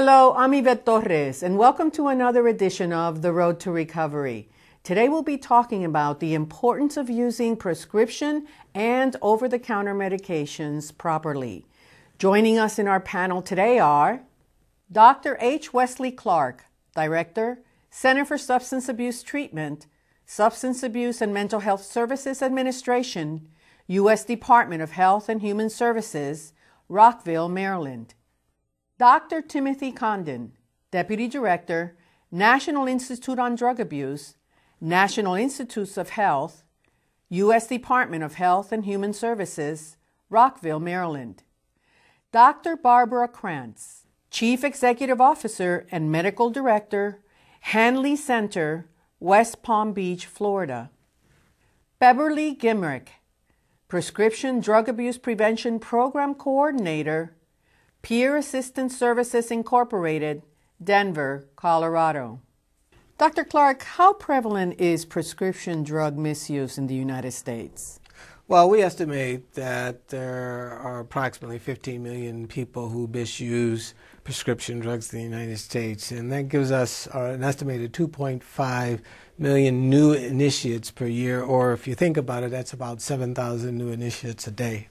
Hello, I'm Yvette Torres, and welcome to another edition of The Road to Recovery. Today we'll be talking about the importance of using prescription and over the counter medications properly. Joining us in our panel today are Dr. H. Wesley Clark, Director, Center for Substance Abuse Treatment, Substance Abuse and Mental Health Services Administration, U.S. Department of Health and Human Services, Rockville, Maryland. Dr. Timothy Condon, Deputy Director, National Institute on Drug Abuse, National Institutes of Health, U.S. Department of Health and Human Services, Rockville, Maryland. Dr. Barbara Krantz, Chief Executive Officer and Medical Director, Hanley Center, West Palm Beach, Florida. Beverly Gimrick, Prescription Drug Abuse Prevention Program Coordinator, Peer Assistance Services Incorporated, Denver, Colorado. Dr. Clark, how prevalent is prescription drug misuse in the United States? Well, we estimate that there are approximately 15 million people who misuse prescription drugs in the United States, and that gives us uh, an estimated 2.5 million new initiates per year, or if you think about it, that's about 7,000 new initiates a day.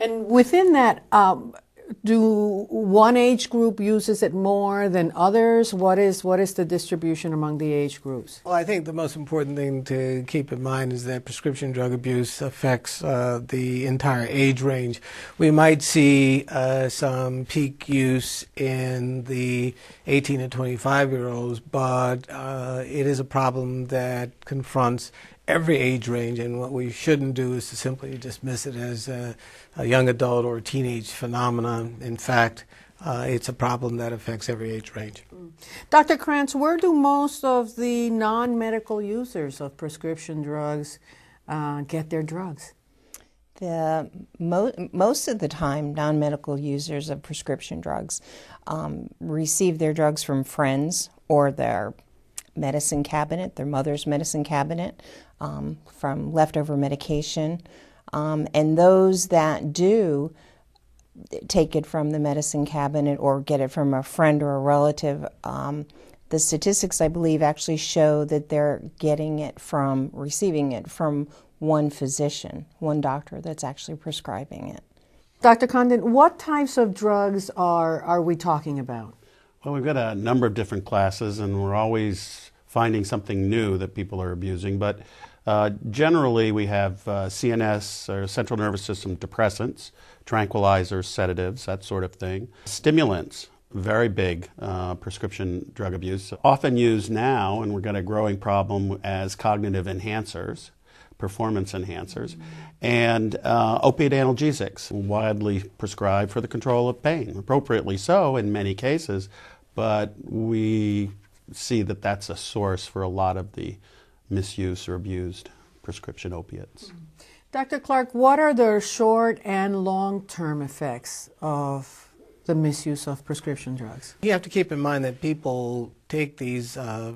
And within that, um, do one age group uses it more than others? What is what is the distribution among the age groups? Well, I think the most important thing to keep in mind is that prescription drug abuse affects uh, the entire age range. We might see uh, some peak use in the 18 to 25 year olds, but uh, it is a problem that confronts every age range, and what we shouldn't do is to simply dismiss it as a, a young adult or a teenage phenomenon. In fact, uh, it's a problem that affects every age range. Mm. Dr. Krantz, where do most of the non medical users of prescription drugs uh, get their drugs? The mo- most of the time, non medical users of prescription drugs um, receive their drugs from friends or their medicine cabinet, their mother's medicine cabinet, um, from leftover medication. Um, and those that do take it from the medicine cabinet or get it from a friend or a relative, um, the statistics, I believe, actually show that they're getting it from, receiving it from one physician, one doctor that's actually prescribing it. Dr. Condon, what types of drugs are, are we talking about? Well, we've got a number of different classes, and we're always finding something new that people are abusing. But uh, generally, we have uh, CNS or central nervous system depressants, tranquilizers, sedatives, that sort of thing. Stimulants, very big uh, prescription drug abuse, often used now, and we've got a growing problem as cognitive enhancers, performance enhancers, and uh, opiate analgesics, widely prescribed for the control of pain, appropriately so in many cases, but we see that that's a source for a lot of the misuse or abused prescription opiates. Dr. Clark, what are the short and long term effects of the misuse of prescription drugs? You have to keep in mind that people take these uh,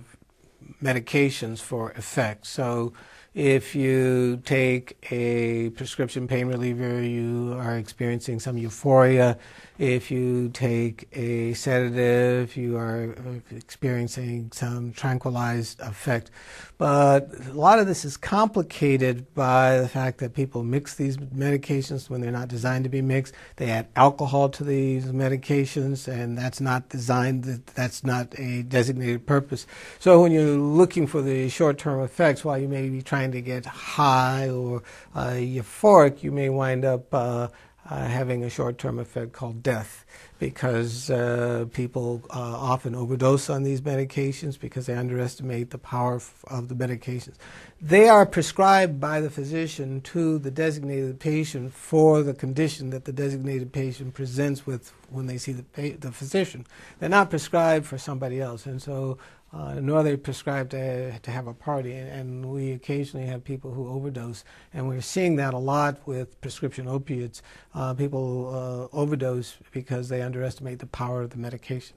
medications for effect. So if you take a prescription pain reliever, you are experiencing some euphoria. If you take a sedative, you are experiencing some tranquilized effect. But a lot of this is complicated by the fact that people mix these medications when they're not designed to be mixed. They add alcohol to these medications, and that's not designed, that's not a designated purpose. So when you're looking for the short term effects, while you may be trying to get high or uh, euphoric, you may wind up. Uh, uh, having a short term effect called death because uh, people uh, often overdose on these medications because they underestimate the power of, of, the medications. They are prescribed by the physician to the designated patient for the condition that the designated patient presents with when they see the, the physician. They're not prescribed for somebody else. And so uh, nor are they prescribed to, to have a party. And we occasionally have people who overdose, and we're seeing that a lot with prescription opiates. Uh, people uh, overdose because they underestimate the power of the medication.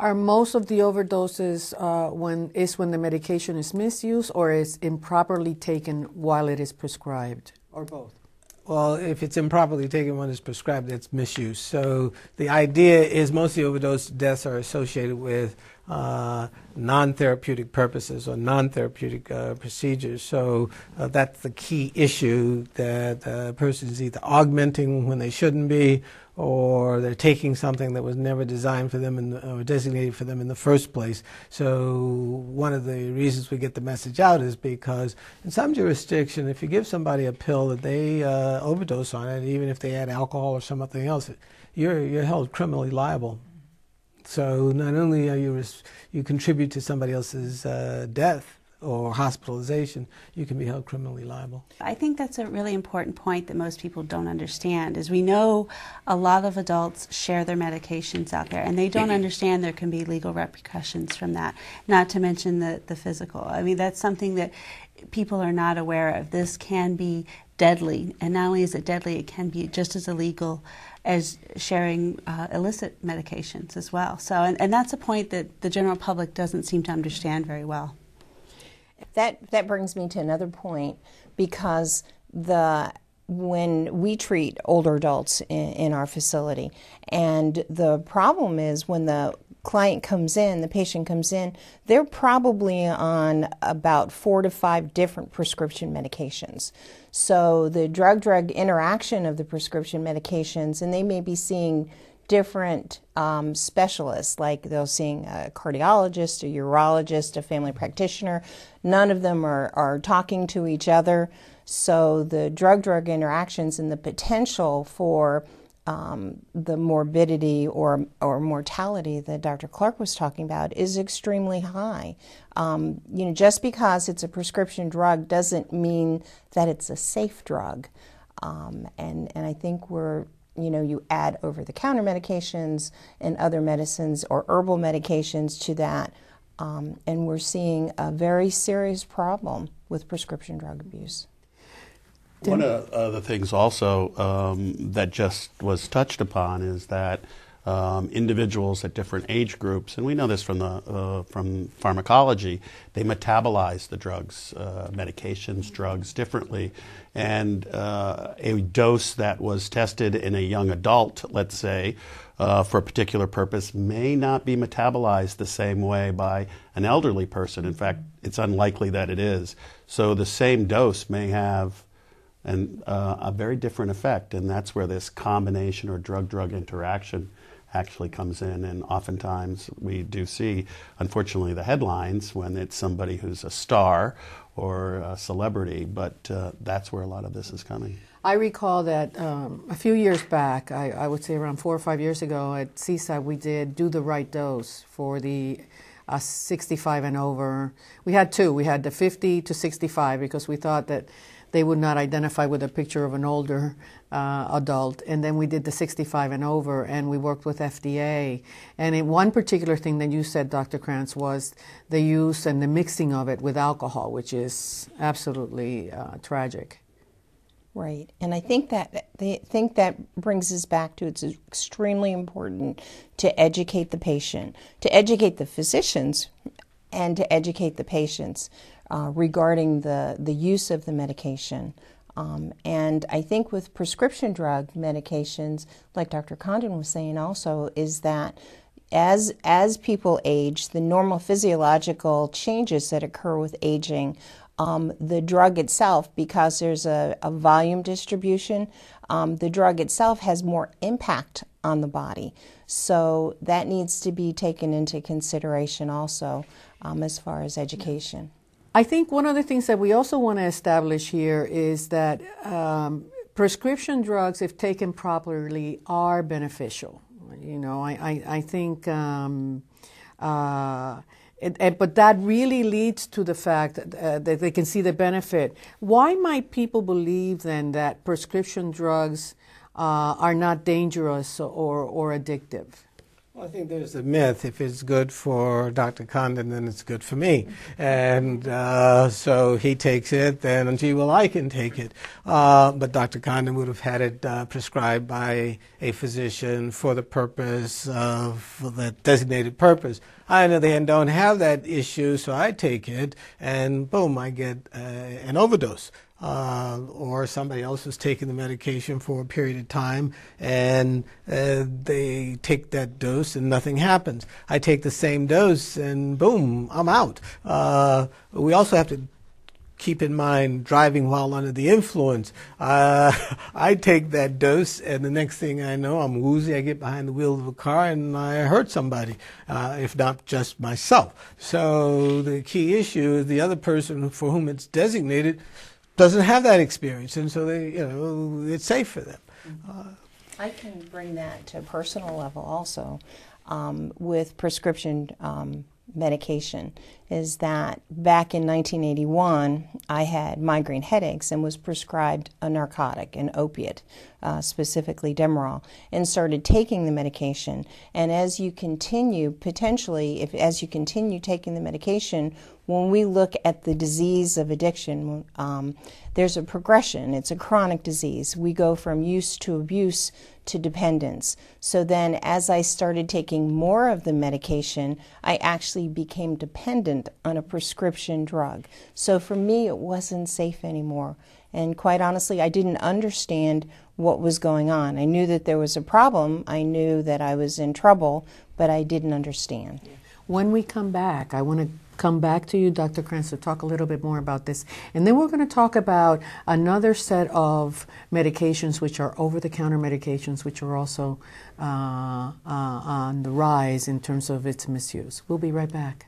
Are most of the overdoses uh, when is when the medication is misused, or is improperly taken while it is prescribed, or both? Well, if it's improperly taken when it's prescribed, it's misuse. So the idea is most of the overdose deaths are associated with uh, non-therapeutic purposes or non-therapeutic uh, procedures. So uh, that's the key issue that a person is either augmenting when they shouldn't be, or they're taking something that was never designed for them in or designated for them in the first place. So one of the reasons we get the message out is because in some jurisdiction, if you give somebody a pill that they uh, overdose on it, even if they add alcohol or something else, you're you're held criminally liable. So not only are you you contribute to somebody else's uh, death or hospitalization, you can be held criminally liable. I think that's a really important point that most people don't understand is we know a lot of adults share their medications out there and they don't understand there can be legal repercussions from that, not to mention the, the physical. I mean, that's something that people are not aware of. This can be deadly, and not only is it deadly, it can be just as illegal as sharing uh, illicit medications as well. So, and, and that's a point that the general public doesn't seem to understand very well. That that brings me to another point because the when we treat older adults in, in, our facility. And the problem is when the client comes in, the patient comes in, they're probably on about four to five different prescription medications. So the drug drug interaction of the prescription medications, and they may be seeing different um, specialists, like they're seeing a cardiologist, a urologist, a family practitioner. None of them are, are talking to each other. So the drug drug interactions and the potential for um, the morbidity or, or mortality that Dr. Clark was talking about is extremely high. Um, you know, just because it's a prescription drug doesn't mean that it's a safe drug. Um, and, and I think we're, you know, you add over the counter medications and other medicines or herbal medications to that. Um, and we're seeing a very serious problem with prescription drug abuse. One of the things also um, that just was touched upon is that um, individuals at different age groups, and we know this from the uh, from pharmacology, they metabolize the drugs, uh, medications, drugs differently, and uh, a dose that was tested in a young adult, let's say, uh, for a particular purpose, may not be metabolized the same way by an elderly person. In fact, it's unlikely that it is. So the same dose may have and uh, a very different effect. And that's where this combination or drug drug interaction actually comes in. And oftentimes we do see, unfortunately, the headlines when it's somebody who's a star or a celebrity, but uh, that's where a lot of this is coming. I recall that um, a few years back, I, I, would say around four or five years ago at CSAC, we did do the right dose for the uh, 65 and over. We had two. We had the 50 to 65 because we thought that they would not identify with a picture of an older uh, adult. And then we did the 65 and over, and we worked with FDA. And in one particular thing that you said, Dr. Krantz, was the use and the mixing of it with alcohol, which is absolutely uh, tragic. Right, and I think that they think that brings us back to it's extremely important to educate the patient, to educate the physicians, and to educate the patients uh, regarding the, the use of the medication. Um, and I think with prescription drug medications, like Dr. Condon was saying also, is that as, as people age, the normal physiological changes that occur with aging, um, the drug itself, because there's a, a volume distribution, um, the drug itself has more impact on the body. So that needs to be taken into consideration also um, as far as education. I think one of the things that we also want to establish here is that um, prescription drugs, if taken properly, are beneficial. You know, I, I, I think, um, uh, it, it, but that really leads to the fact that, uh, that they can see the benefit. Why might people believe then that prescription drugs uh, are not dangerous or, or addictive? Well, I think there's a myth. If it's good for Dr. Condon, then it's good for me. And uh, so he takes it, then, gee, well, I can take it. Uh, but Dr. Condon would have had it uh, prescribed by a physician for the purpose of the designated purpose. I, on the other hand, don't have that issue, so I take it, and boom, I get uh, an overdose. Uh, or somebody else is taking the medication for a period of time and uh, they take that dose and nothing happens. I take the same dose and boom, I'm out. Uh, we also have to keep in mind driving while under the influence. Uh, I take that dose, and the next thing I know, I'm woozy. I get behind the wheel of a car and I hurt somebody, uh, if not just myself. So the key issue is the other person for whom it's designated doesn't have that experience, and so they, you know, it's safe for them. Uh, I can bring that to a personal level also um, with prescription um, medication is that back in 1981, I had migraine headaches and was prescribed a narcotic, an opiate, uh, specifically Demerol, and started taking the medication. And as you continue, potentially, if as you continue taking the medication, when we look at the disease of addiction, um, there's a progression. It's a chronic disease. We go from use to abuse to dependence. So then, as I started taking more of the medication, I actually became dependent on a prescription drug. So for me, it wasn't safe anymore. And quite honestly, I didn't understand what was going on. I knew that there was a problem, I knew that I was in trouble, but I didn't understand. When we come back, I want to come back to you, Dr. Krantz, to talk a little bit more about this. And then we're going to talk about another set of medications, which are over the counter medications, which are also uh, uh, on the rise in terms of its misuse. We'll be right back.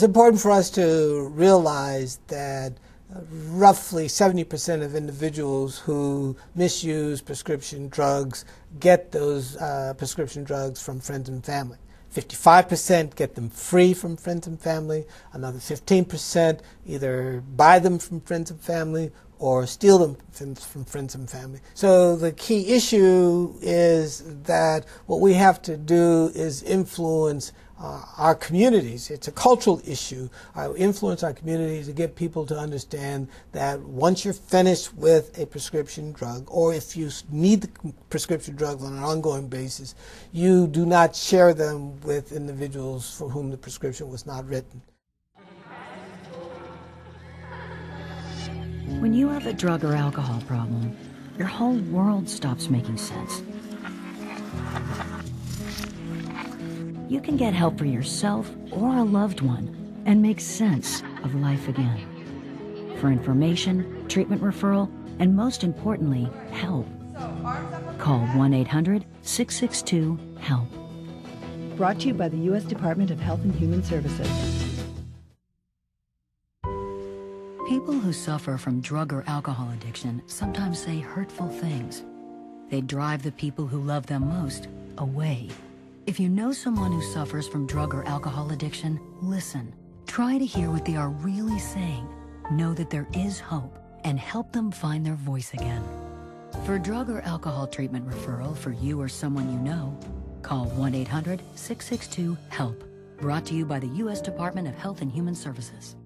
It's important for us to realize that roughly 70% of individuals who misuse prescription drugs get those uh, prescription drugs from friends and family. 55% get them free from friends and family. Another 15% either buy them from friends and family or steal them from, friends and family. So the key issue is that what we have to do is influence uh, our communities. It's a cultural issue. I influence our communities to get people to understand that once you're finished with a prescription drug, or if you need the prescription drugs on an ongoing basis, you do not share them with individuals for whom the prescription was not written. When you have a drug or alcohol problem, your whole world stops making sense. You can get help for yourself or a loved one and make sense of life again. For information, treatment referral, and most importantly, help, call 1 800 662 HELP. Brought to you by the U.S. Department of Health and Human Services. People who suffer from drug or alcohol addiction sometimes say hurtful things. They drive the people who love them most away if you know someone who suffers from drug or alcohol addiction, listen. Try to hear what they are really saying. Know that there is hope and help them find their voice again. For drug or alcohol treatment referral for you or someone you know, call 1 800 662 HELP. Brought to you by the U.S. Department of Health and Human Services.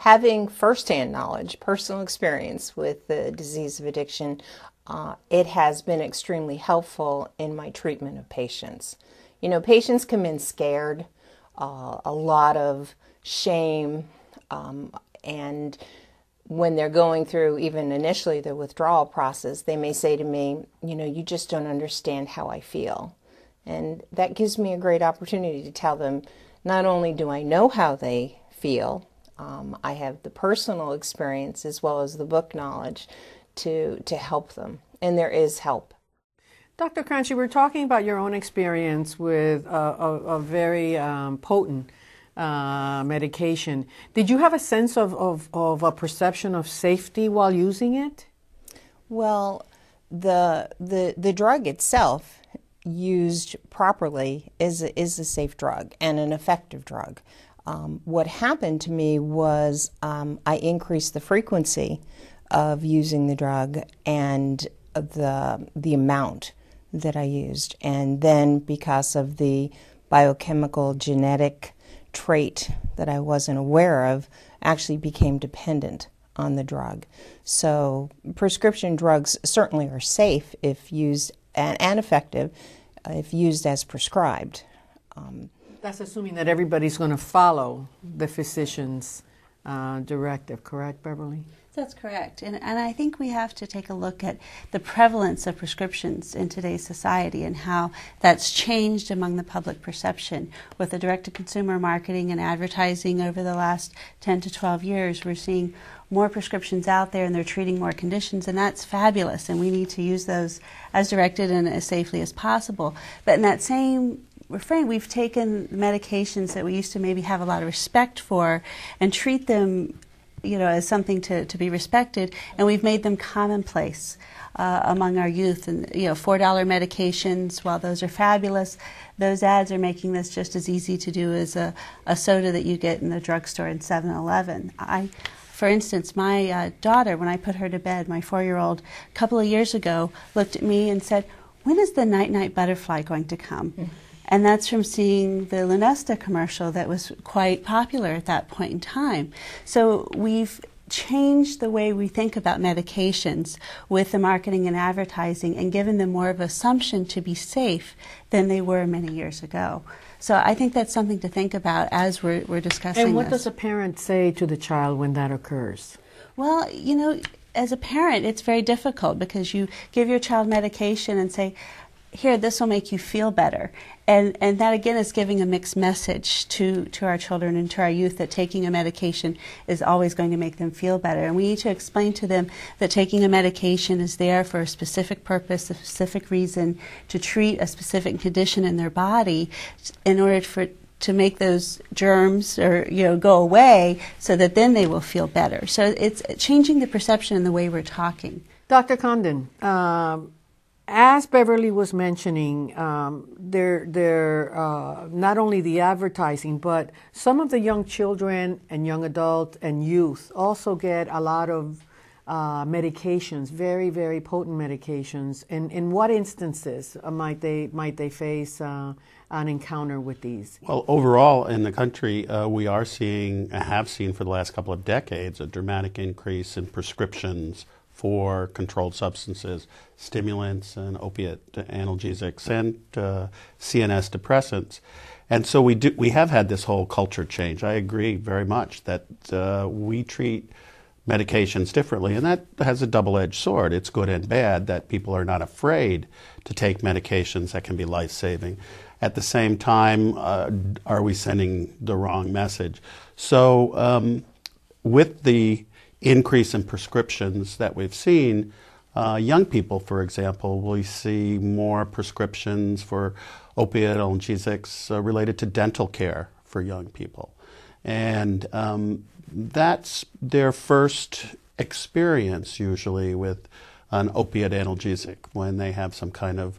Having firsthand knowledge, personal experience with the disease of addiction, uh, it has been extremely helpful in my treatment of patients. You know, patients come in scared, uh, a lot of shame, um, and when they're going through even initially the withdrawal process, they may say to me, You know, you just don't understand how I feel. And that gives me a great opportunity to tell them not only do I know how they feel, um, I have the personal experience as well as the book knowledge to to help them, and there is help. Dr. You were talking about your own experience with a, a, a very um, potent uh, medication. Did you have a sense of, of, of a perception of safety while using it? Well, the the the drug itself used properly is is a safe drug and an effective drug. Um, what happened to me was um, I increased the frequency of using the drug and the the amount that I used, and then because of the biochemical genetic trait that I wasn't aware of, actually became dependent on the drug. So prescription drugs certainly are safe if used and, and effective if used as prescribed. Um, That's assuming that everybody's going to follow the physician's uh, directive, correct, Beverly? That's correct. And, and I think we have to take a look at the prevalence of prescriptions in today's society and how that's changed among the public perception. With the direct to consumer marketing and advertising over the last 10 to 12 years, we're seeing more prescriptions out there and they're treating more conditions, and that's fabulous. And we need to use those as directed and as safely as possible. But in that same refrain, we've taken medications that we used to maybe have a lot of respect for and treat them you know, as something to, to be respected, and we've made them commonplace uh, among our youth. And you know, four dollar medications, while those are fabulous, those ads are making this just as easy to do as a, a soda that you get in the drugstore in 7-Eleven. I, for instance, my uh, daughter, when I put her to bed, my four-year-old, a couple of years ago, looked at me and said, "When is the night night butterfly going to come?" Mm-hmm. And that's from seeing the Lunesta commercial that was quite popular at that point in time. So we've changed the way we think about medications with the marketing and advertising and given them more of an assumption to be safe than they were many years ago. So I think that's something to think about as we're, we're discussing And what this. does a parent say to the child when that occurs? Well, you know, as a parent, it's very difficult because you give your child medication and say, here, this will make you feel better. And, and that again is giving a mixed message to, to our children and to our youth that taking a medication is always going to make them feel better. And we need to explain to them that taking a medication is there for a specific purpose, a specific reason to treat a specific condition in their body in order for to make those germs or you know go away so that then they will feel better. So it's changing the perception and the way we're talking. Dr. Condon, um, as Beverly was mentioning, um, they're, they're uh, not only the advertising, but some of the young children and young adults and youth also get a lot of uh, medications, very, very potent medications. In, in what instances uh, might, they, might they face uh, an encounter with these? Well, overall in the country, uh, we are seeing, have seen for the last couple of decades, a dramatic increase in prescriptions for controlled substances, stimulants and opiate analgesics and uh, CNS depressants. And so we do we have had this whole culture change. I agree very much that uh, we treat medications differently, and that has a double-edged sword. It's good and bad that people are not afraid to take medications that can be life-saving. At the same time, uh, are we sending the wrong message? So, um, with the increase in prescriptions that we've seen, uh, young people, for example, we see more prescriptions for opiate analgesics uh, related to dental care for young people. And um, that's their first experience usually with an opiate analgesic when they have some kind of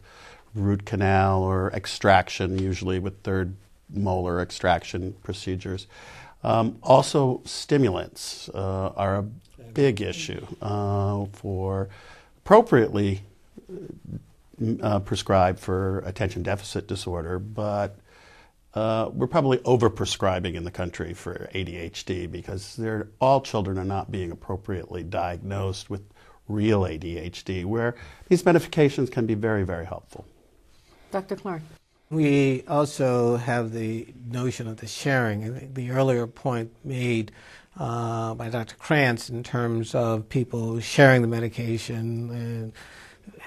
root canal or extraction, usually with third molar extraction procedures. Um, also, stimulants uh, are a big issue uh, for appropriately uh, prescribed for attention deficit disorder, but uh, we're probably overprescribing in the country for ADHD because all children are not being appropriately diagnosed with real ADHD, where these medications can be very, very helpful. Dr. Clark. We also have the notion of the sharing. The earlier point made uh, by Dr. Krantz in terms of people sharing the medication and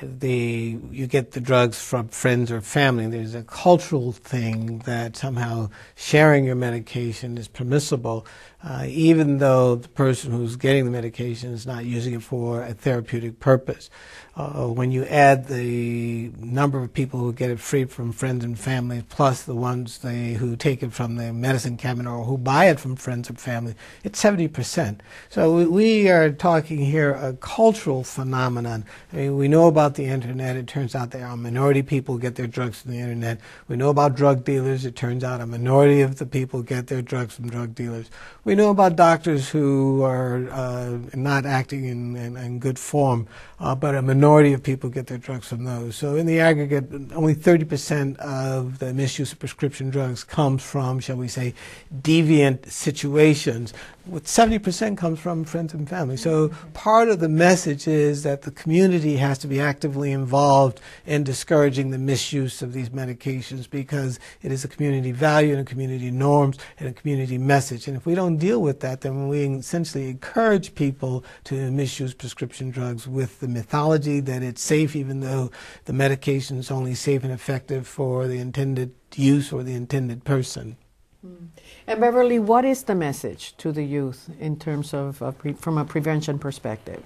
the you get the drugs from friends or family. There's a cultural thing that somehow sharing your medication is permissible, uh, even though the person who's getting the medication is not using it for a therapeutic purpose. Uh, when you add the number of people who get it free from friends and family, plus the ones they, who take it from the medicine cabinet or who buy it from friends and family, it's 70%. So we, we are talking here a cultural phenomenon. I mean, we know about the internet. It turns out there are minority people get their drugs from the internet. We know about drug dealers. It turns out a minority of the people get their drugs from drug dealers. We know about doctors who are uh, not acting in, in, in good form, uh, but a minority of people get their drugs from those. So in the aggregate, only 30% of the misuse of prescription drugs comes from, shall we say, deviant situations. With 70% comes from friends and family. So part of the message is that the community has to be actively involved in discouraging the misuse of these medications because it is a community value and a community norms and a community message. And if we don't deal with that, then we essentially encourage people to misuse prescription drugs with the mythology that it's safe, even though the medication is only safe and effective for the intended use or the intended person. Mm. And Beverly, what is the message to the youth in terms of, of pre- from a prevention perspective?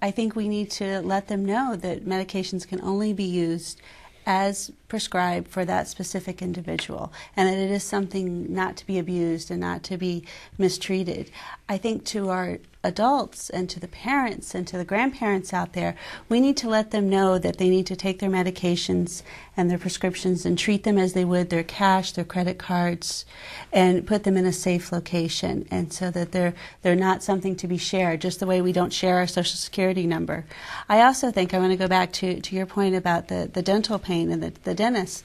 I think we need to let them know that medications can only be used as prescribed for that specific individual and that it is something not to be abused and not to be mistreated. I think to our adults and to the parents and to the grandparents out there, we need to let them know that they need to take their medications and their prescriptions and treat them as they would their cash, their credit cards, and put them in a safe location, and so that they're they're not something to be shared, just the way we don't share our social security number. I also think I want to go back to, to your point about the, the dental pain and the, the dentist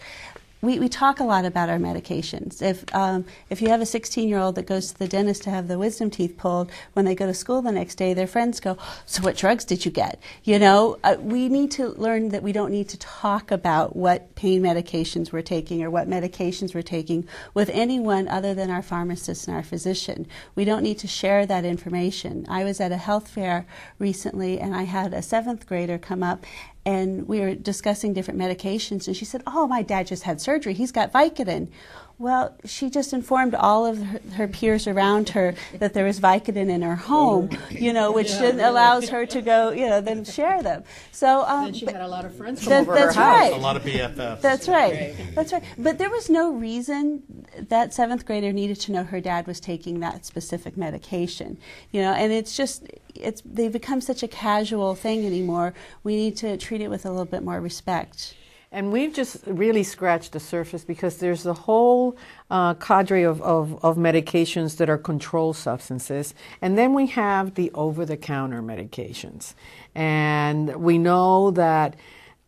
we, we talk a lot about our medications. If, um, if you have a 16 year old that goes to the dentist to have the wisdom teeth pulled, when they go to school the next day, their friends go, So, what drugs did you get? You know, uh, we need to learn that we don't need to talk about what pain medications we're taking or what medications we're taking with anyone other than our pharmacist and our physician. We don't need to share that information. I was at a health fair recently and I had a seventh grader come up and we were discussing different medications and she said oh my dad just had surgery. He's got vicodin well she just informed all of her, her peers around her that there was vicodin in her home you know which yeah. then allows her to go you know then share them so um, then she had a lot of friends from over that's her house. right a lot of bffs that's right that's right but there was no reason that seventh grader needed to know her dad was taking that specific medication you know and it's just it's they've become such a casual thing anymore. We need to treat it with a little bit more respect. And we've just really scratched the surface because there's a whole uh, cadre of, of, of, medications that are controlled substances. And then we have the over the counter medications. And we know that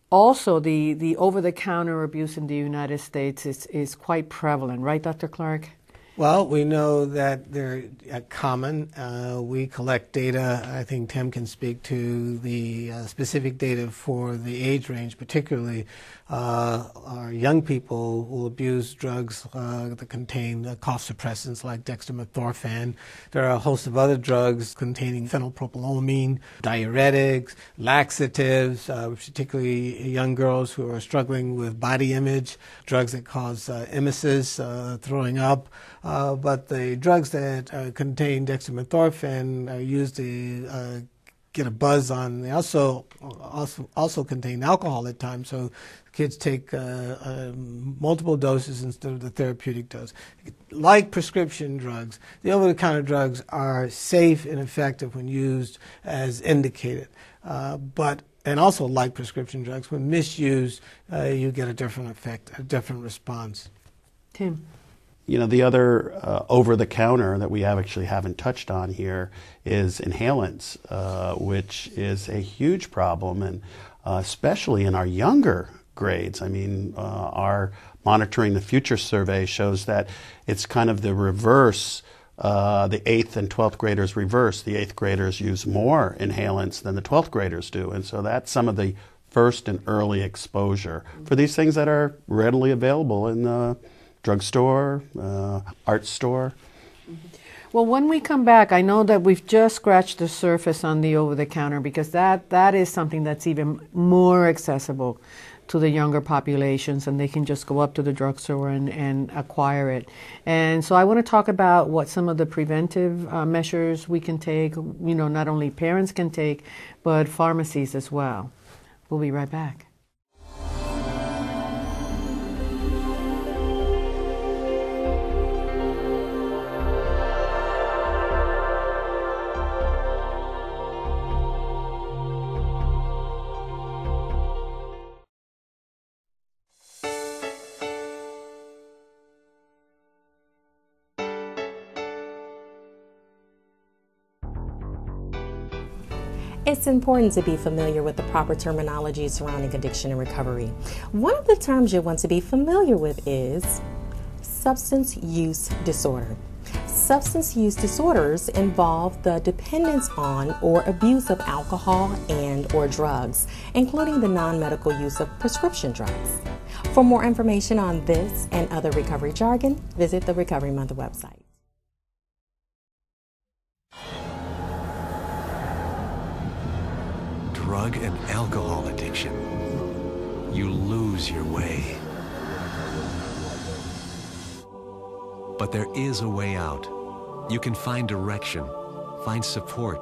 also the, the over the counter abuse in the United States is, is quite prevalent, right, Dr. Clark? Well, we know that they're uh, common. Uh, we collect data. I think Tim can speak to the uh, specific data for the age range, particularly uh, our young people will abuse drugs uh, that contain uh, cough suppressants like dextromethorphan. There are a host of other drugs containing phenylpropylamine, diuretics, laxatives, particularly young girls who are struggling with body image, drugs that cause emesis, throwing up. Uh, but the drugs that uh, contain dextromethorphan are used to uh, get a buzz on. They also also also contain alcohol at times, so kids take uh, um, multiple doses instead of the therapeutic dose. Like prescription drugs, the over-the-counter drugs are safe and effective when used as indicated, uh, but and also like prescription drugs, when misused, uh, you get a different effect, a different response. Tim you know, the other uh, over the counter that we have actually haven't touched on here is inhalants, uh, which is a huge problem, and uh, especially in our younger grades. I mean, uh, our Monitoring the Future survey shows that it's kind of the reverse. Uh, the eighth and twelfth graders reverse. The eighth graders use more inhalants than the twelfth graders do, and so that's some of the first and early exposure for these things that are readily available in the drugstore, uh, art store. Well, when we come back, I know that we've just scratched the surface on the over the counter because that, that is something that's even more accessible to the younger populations and they can just go up to the drugstore and, and acquire it. And so I want to talk about what some of the preventive uh, measures we can take, you know, not only parents can take, but pharmacies as well. We'll be right back. It's important to be familiar with the proper terminology surrounding addiction and recovery. One of the terms you'll want to be familiar with is substance use disorder. Substance use disorders involve the dependence on or abuse of alcohol and or drugs, including the non-medical use of prescription drugs. For more information on this and other recovery jargon, visit the Recovery Month website. Drug and alcohol addiction. You lose your way. But there is a way out. You can find direction, find support,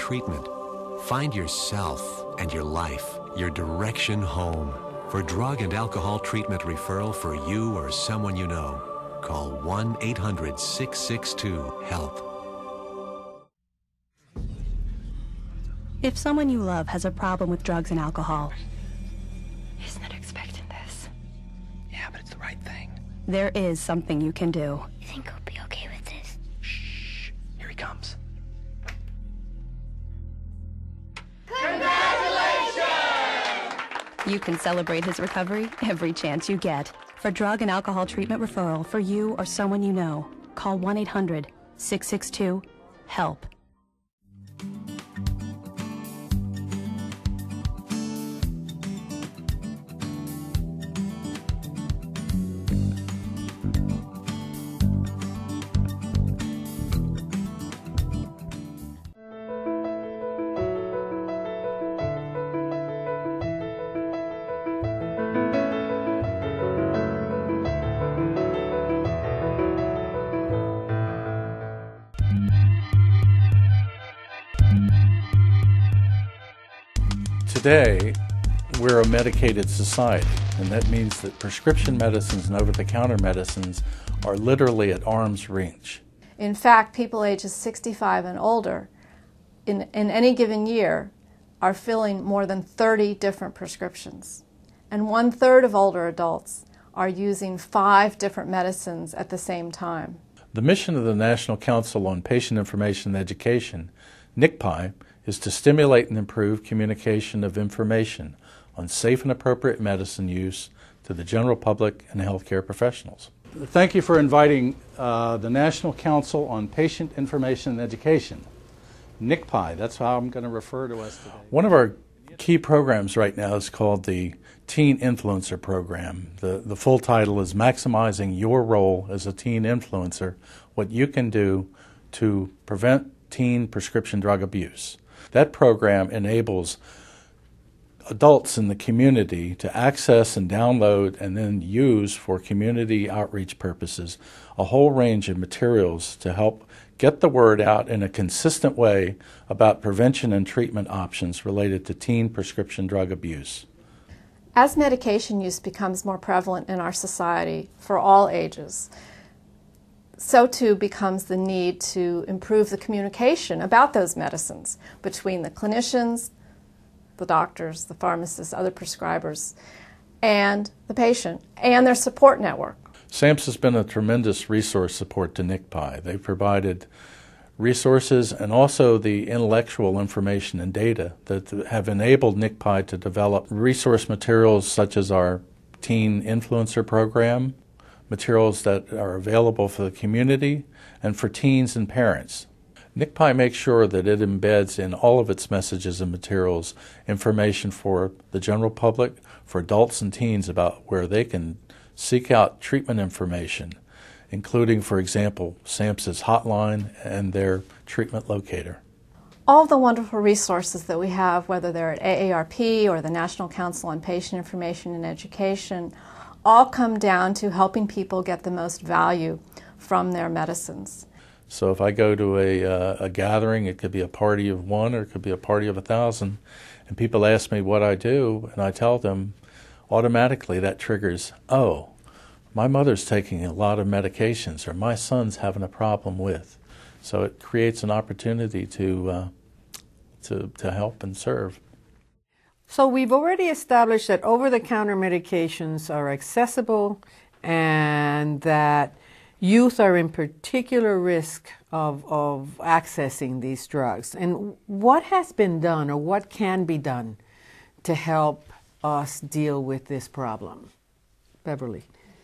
treatment, find yourself and your life, your direction home. For drug and alcohol treatment referral for you or someone you know, call 1 800 662 HELP. If someone you love has a problem with drugs and alcohol, He's not expecting this. Yeah, but it's the right thing. there is something you can do. You think he'll be okay with this? Shh. Here he comes. Congratulations! You can celebrate his recovery every chance you get. For drug and alcohol treatment referral for you or someone you know, call 1 800 662 HELP. Today, we're a medicated society, and that means that prescription medicines and over the counter medicines are literally at arm's reach. In fact, people ages 65 and older in, in any given year are filling more than 30 different prescriptions. And one third of older adults are using five different medicines at the same time. The mission of the National Council on Patient Information and Education, NCPI, is to stimulate and improve communication of information on safe and appropriate medicine use to the general public and healthcare professionals. Thank you for inviting uh, the National Council on Patient Information and Education, NCPI. That's how I'm going to refer to us today. One of our key programs right now is called the Teen Influencer Program. The, the full title is Maximizing Your Role as a Teen Influencer What You Can Do to Prevent Teen Prescription Drug Abuse. That program enables adults in the community to access and download and then use for community outreach purposes a whole range of materials to help get the word out in a consistent way about prevention and treatment options related to teen prescription drug abuse. As medication use becomes more prevalent in our society for all ages, so too becomes the need to improve the communication about those medicines between the clinicians, the doctors, the pharmacists, other prescribers, and the patient, and their support network. SAMHSA has been a tremendous resource support to NCPI. They've provided resources and also the intellectual information and data that have enabled NCPI to develop resource materials such as our Teen Influencer Program, materials that are available for the community and for teens and parents. NCPI makes sure that it embeds in all of its messages and materials information for the general public, for adults and teens about where they can seek out treatment information, including, for example, SAMHSA's hotline and their treatment locator. All the wonderful resources that we have, whether they're at AARP or the National Council on Patient Information and Education, all come down to helping people get the most value from their medicines. So if I go to a, uh, a gathering, it could be a party of one or it could be a party of a thousand, And people ask me what I do, and I tell them automatically that triggers, oh, my mother's taking a lot of medications, or my son's having a problem with. So it creates an opportunity to, uh, to, to help and serve. So we've already established that over the counter medications are accessible and that youth are in particular risk of, of accessing these drugs. And what has been done or what can be done to help us deal with this problem? Beverly.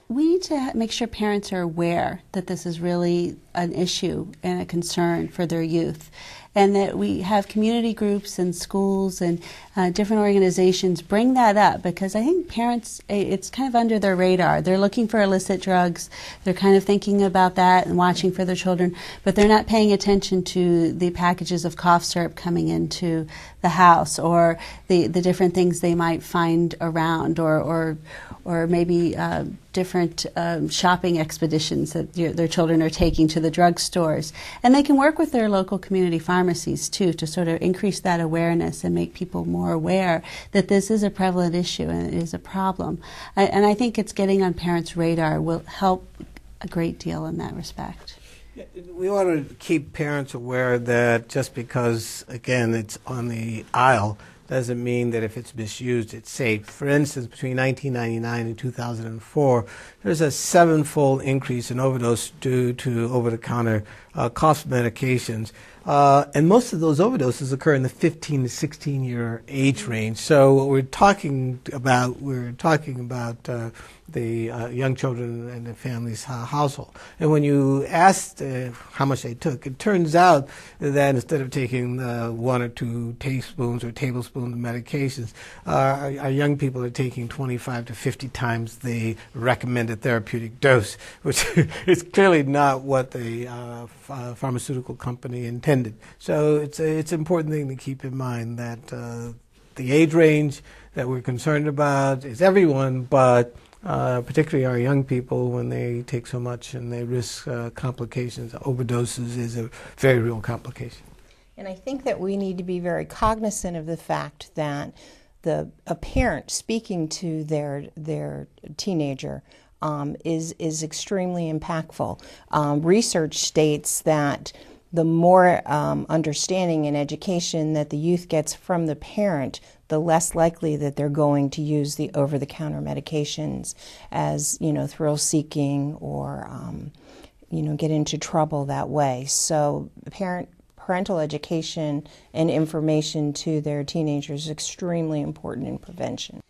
We need to make sure parents are aware that this is really an issue and a concern for their youth and that we have community groups and schools and uh, different organizations bring that up because I think parents, it's kind of under their radar. They're looking for illicit drugs, they're kind of thinking about that and watching for their children, but they're not paying attention to the packages of cough syrup coming into the house or the, the different things they might find around or, or, or maybe uh, different um, shopping expeditions that their children are taking to the drugstores. And they can work with their local community pharmacies too to sort of increase that awareness and make people more aware that this is a prevalent issue and it is a problem. I, and I think it's getting on parents' radar will help a great deal in that respect. We want to keep parents aware that just because, again, it's on the aisle doesn't mean that if it's misused, it's safe. For instance, between 1999 and 2004, there's a sevenfold increase in overdose due to over the counter uh, cough medications. Uh, and most of those overdoses occur in the 15 to 16 year age range. So, what we're talking about, we're talking about. Uh, the uh, young children and the family's uh, household. And when you asked uh, how much they took, it turns out that instead of taking uh, one or two teaspoons or tablespoons of medications, uh, our, our, young people are taking 25 to 50 times the recommended therapeutic dose, which is clearly not what the uh, pharmaceutical company intended. So it's a, it's an important thing to keep in mind that the age range that we're concerned about is everyone, but uh, particularly our young people, when they take so much and they risk uh, complications. Overdoses is a very real complication. And I think that we need to be very cognizant of the fact that the a parent speaking to their their teenager um, is is extremely impactful. Um, research states that the more um, understanding and education that the youth gets from the parent, the less likely that they're going to use the over the counter medications as, you know, thrill seeking or, um, you know, get into trouble that way. So, parent parental education and information to their teenagers is extremely important in prevention.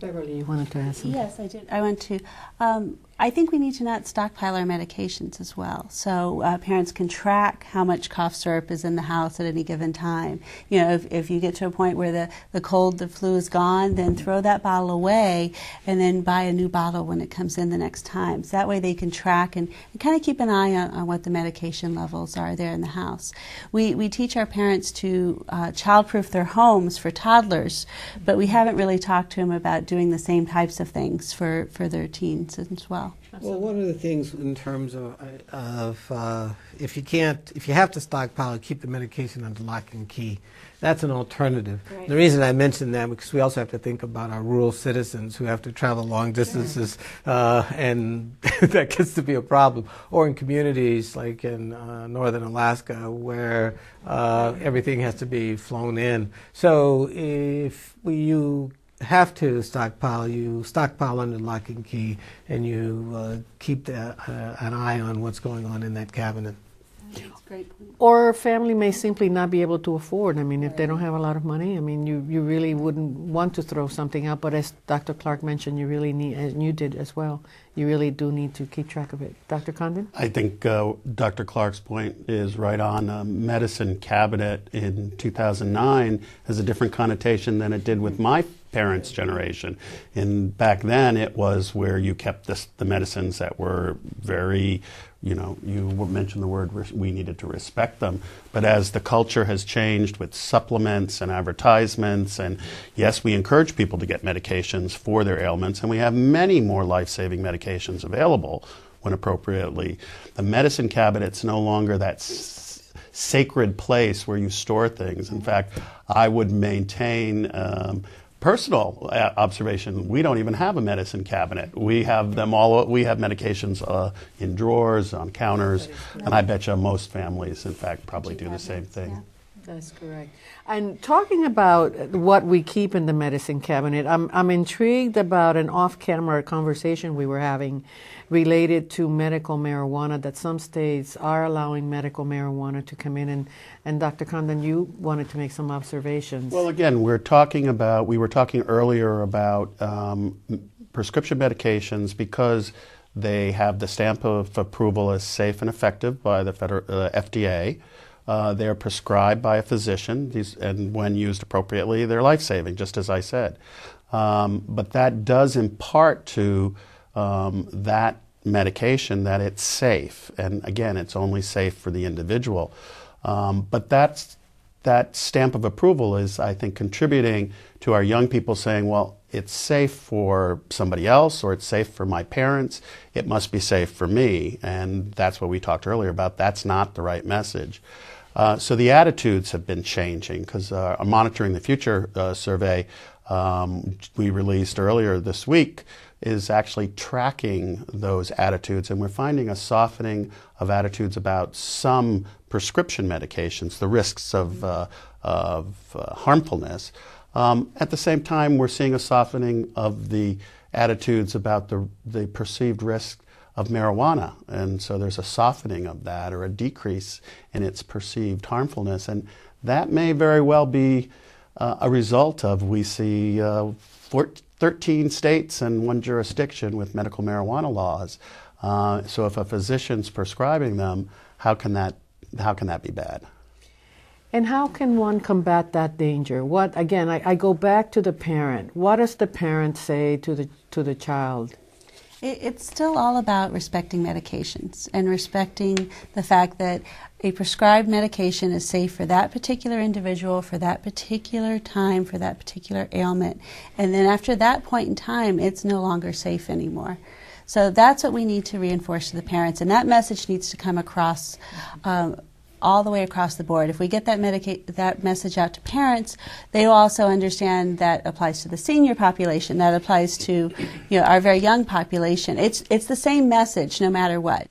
Beverly, you wanted to ask something? Yes, I did. I want to. Um, I think we need to not stockpile our medications as well. So uh, parents can track how much cough syrup is in the house at any given time. You know, if, if you get to a point where the, the cold, the flu is gone, then throw that bottle away and then buy a new bottle when it comes in the next time. So that way they can track and, and kind of keep an eye on, on, what the medication levels are there in the house. We, we teach our parents to uh, childproof their homes for toddlers, but we haven't really talked to them about doing the same types of things for, for their teens as well. Well, one of the things in terms of, of uh, if you can't, if you have to stockpile, keep the medication under lock and key. That's an alternative. Right. The reason I mention that because we also have to think about our rural citizens who have to travel long distances, uh, and that gets to be a problem. Or in communities like in uh, northern Alaska where uh, everything has to be flown in. So if we, you have to stockpile, you stockpile under lock and key, and you uh, keep the, uh, an eye on what's going on in that cabinet. Or a family may simply not be able to afford. I mean, if they don't have a lot of money, I mean, you, you really wouldn't want to throw something out. But as Dr. Clark mentioned, you really need, and you did as well, you really do need to keep track of it. Dr. Condon? I think uh, Dr. Clark's point is right on. A medicine cabinet in 2009 has a different connotation than it did with my parents' generation. And back then, it was where you kept the medicines that were very, you know, you mentioned the word we needed to respect them. But as the culture has changed with supplements and advertisements, and yes, we encourage people to get medications for their ailments, and we have many more life saving medications available when appropriately. The medicine cabinet's no longer that sacred place where you store things. In fact, I would maintain. Um, personal uh, observation we don't even have a medicine cabinet. We have them all we have medications uh, in drawers on counters and i bet you most families in fact probably do the same thing that's correct. And talking about what we keep in the medicine cabinet, I'm, I'm intrigued about an off camera conversation we were having related to medical marijuana, that some states are allowing medical marijuana to come in. And, and Dr. Condon, you wanted to make some observations. Well, again, we're talking about, we were talking earlier about um, prescription medications because they have the stamp of approval as safe and effective by the federal, uh, FDA. Uh, they're prescribed by a physician, these, and when used appropriately, they're life saving, just as I said. Um, but that does impart to um, that medication that it's safe. And again, it's only safe for the individual. Um, but that's, that stamp of approval is, I think, contributing to our young people saying, well, it's safe for somebody else or it's safe for my parents. It must be safe for me. And that's what we talked earlier about. That's not the right message. Uh, so the attitudes have been changing because uh, a Monitoring the Future uh, survey um, we released earlier this week is actually tracking those attitudes, and we're finding a softening of attitudes about some prescription medications, the risks of, uh, of uh, harmfulness. Um, at the same time, we're seeing a softening of the attitudes about the, the perceived risk of marijuana. And so there's a softening of that or a decrease in its perceived harmfulness. And that may very well be uh, a result of we see uh, 13 states and one jurisdiction with medical marijuana laws. Uh, so if a physician's prescribing them, how can that, how can that be bad? And how can one combat that danger? What again? I, I go back to the parent. What does the parent say to the to the child? It's still all about respecting medications and respecting the fact that a prescribed medication is safe for that particular individual, for that particular time, for that particular ailment. And then after that point in time, it's no longer safe anymore. So that's what we need to reinforce to the parents, and that message needs to come across um, all the way across the board. If we get that, medica- that message out to parents, they will also understand that applies to the senior population, that applies to you know, our very young population. It's, it's the same message no matter what.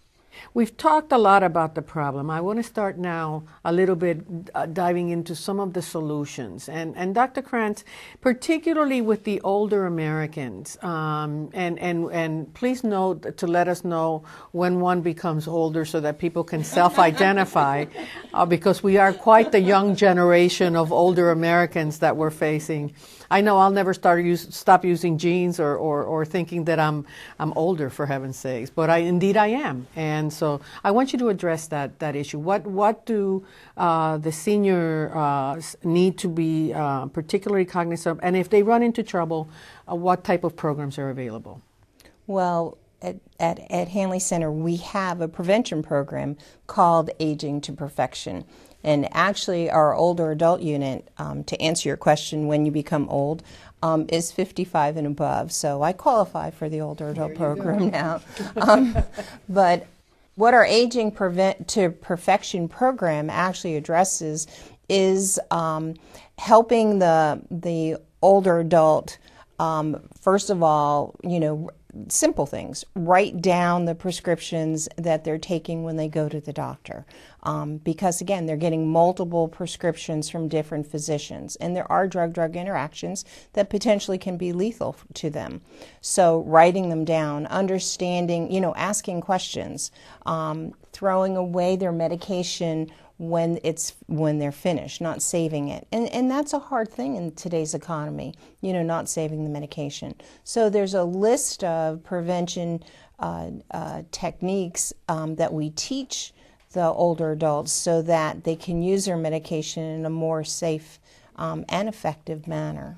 We've talked a lot about the problem. I want to start now a little bit uh, diving into some of the solutions. And, and Dr. Krantz, particularly with the older Americans, um, and, and, and please note to let us know when one becomes older so that people can self identify, uh, because we are quite the young generation of older Americans that we're facing. I know I'll never start use, stop using jeans or, or, or thinking that I'm, I'm older, for heaven's sakes, but I, indeed I am. And so I want you to address that, that issue. What, what do uh, the senior uh, need to be uh, particularly cognizant of? And if they run into trouble, uh, what type of programs are available? Well, at, at, at Hanley Center, we have a prevention program called Aging to Perfection. And actually, our older adult unit, um, to answer your question, when you become old, um, is 55 and above. So I qualify for the older adult program go. now. um, but what our Aging Prevent to Perfection program actually addresses is um, helping the the older adult. Um, first of all, you know, simple things. Write down the prescriptions that they're taking when they go to the doctor. Um, because again, they're getting multiple prescriptions from different physicians, and there are drug drug interactions that potentially can be lethal to them. So, writing them down, understanding, you know, asking questions, um, throwing away their medication when it's when they're finished, not saving it. And and that's a hard thing in today's economy, you know, not saving the medication. So there's a list of prevention uh, uh, techniques um, that we teach the older adults so that they can use their medication in a more safe um, and effective manner.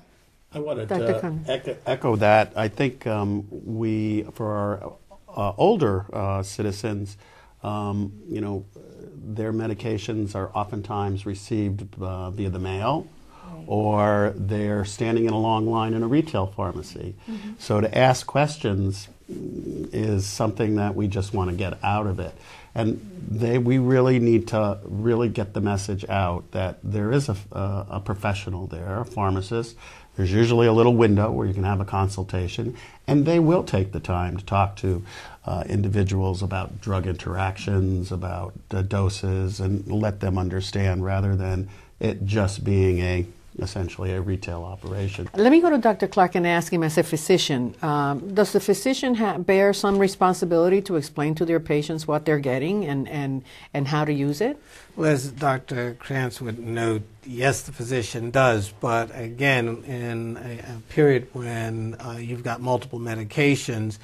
I wanted to uh, echo, echo, that. I think um, we, for our uh, older uh, citizens, um, you know, their medications are oftentimes received uh, via the mail or they're standing in a long line in a retail pharmacy. Mm-hmm. So to ask questions is something that we just want to get out of it. And they, we really need to really get the message out that there is a, a, a professional there, a pharmacist. There's usually a little window where you can have a consultation, and they will take the time to talk to uh, individuals about drug interactions, about uh, doses, and let them understand rather than it just being a essentially a retail operation. Let me go to Dr. Clark and ask him as a physician. Um, does the physician ha- bear some responsibility to explain to their patients what they're getting and, and, and how to use it? Well, as Dr. Krantz would note, yes, the physician does, but again, in a, a period when uh, you've got multiple medications,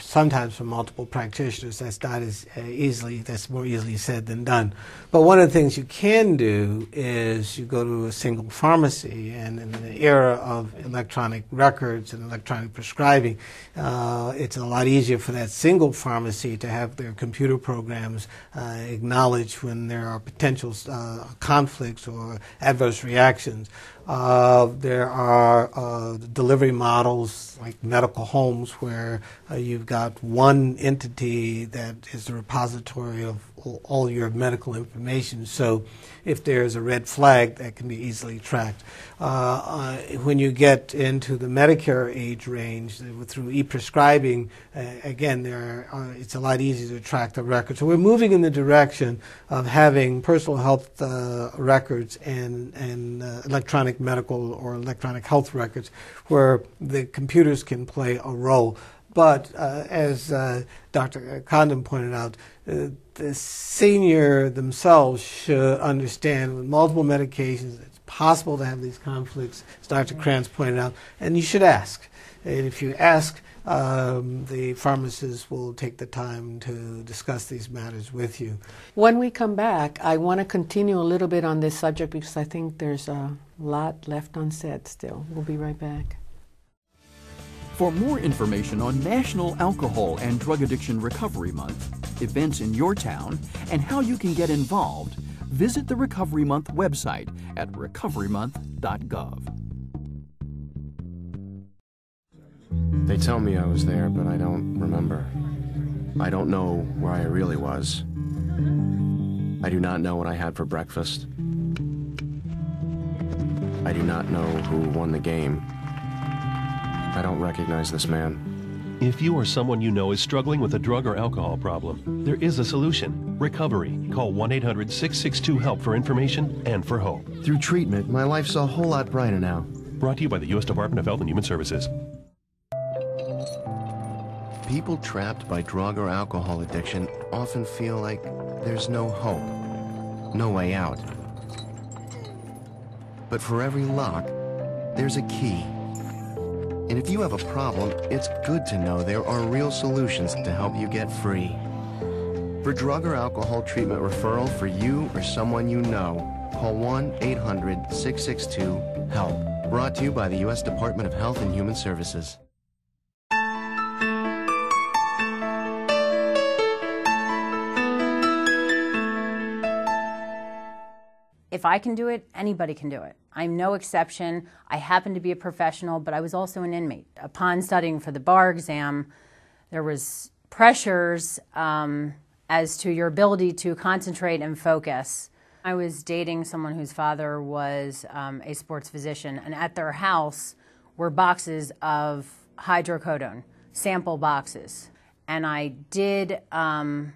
sometimes from multiple practitioners. That's not as uh, easily, that's more easily said than done. But one of the things you can do is you go to a single pharmacy, and in the era of electronic records and electronic prescribing, uh, it's a lot easier for that single pharmacy to have their computer programs uh, acknowledge when there are potential uh, conflicts or adverse reactions. Uh, there are uh, delivery models like medical homes where uh, you've got one entity that is the repository of all your medical information. So if there's a red flag, that can be easily tracked. Uh, uh, when you get into the Medicare age range, uh, through e-prescribing, uh, again, there are, it's a lot easier to track the records. So we're moving in the direction of having personal health uh, records and, and uh, electronic medical or electronic health records where the computers can play a role. But as Dr. Condon pointed out, the senior themselves should understand with multiple medications, it's possible to have these conflicts, as Dr. Krantz pointed out, and you should ask. And if you ask, um, the pharmacist will take the time to discuss these matters with you. When we come back, I want to continue a little bit on this subject because I think there's a lot left unsaid still. We'll be right back. For more information on National Alcohol and Drug Addiction Recovery Month, events in your town, and how you can get involved, visit the Recovery Month website at recoverymonth.gov. They tell me I was there, but I don't remember. I don't know where I really was. I do not know what I had for breakfast. I do not know who won the game. I don't recognize this man. If you or someone you know is struggling with a drug or alcohol problem, there is a solution. Recovery. Call 1 800 662 HELP for information and for hope. Through treatment, my life's a whole lot brighter now. Brought to you by the U.S. Department of Health and Human Services. People trapped by drug or alcohol addiction often feel like there's no hope, no way out. But for every lock, there's a key. And if you have a problem, it's good to know there are real solutions to help you get free. For drug or alcohol treatment referral for you or someone you know, call 1 800 662 HELP. Brought to you by the U.S. Department of Health and Human Services. If I can do it, anybody can do it. I'm no exception. I happen to be a professional, but I was also an inmate. Upon studying for the bar exam, there was pressures um, as to your ability to concentrate and focus. I was dating someone whose father was um, a sports physician, and at their house were boxes of hydrocodone, sample boxes. And I did um,